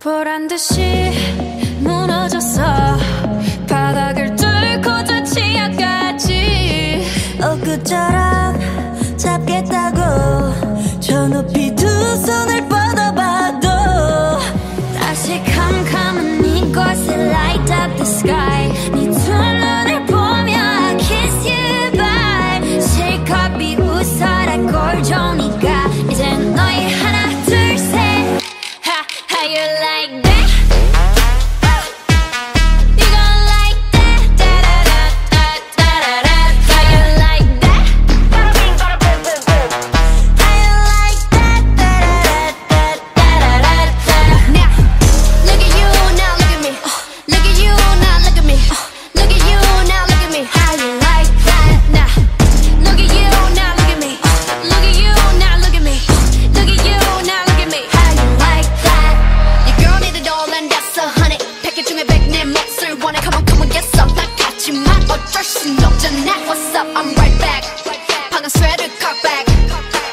반드시 무너졌어. 바닥을 뚫고 저 지하까지. 엊그처럼 잡겠다고 저 높이 내 몫을 원해. Come on come on get some. 나 어쩔 순 없잖아 What's up? I'm right back. 방금 sweater cut back.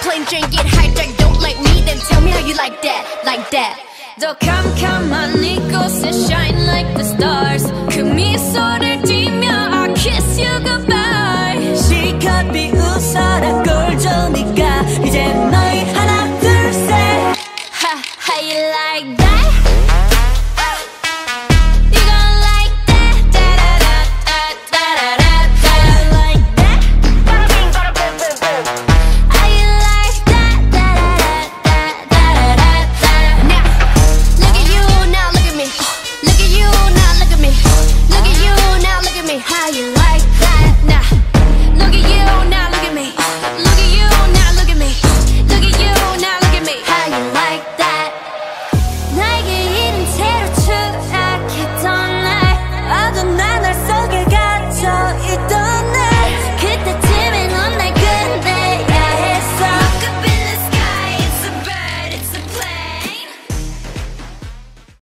Plain Jane get hijacked Don't like me then tell me how you like that. Like that. 더 캄캄한 이곳에 shine like the stars.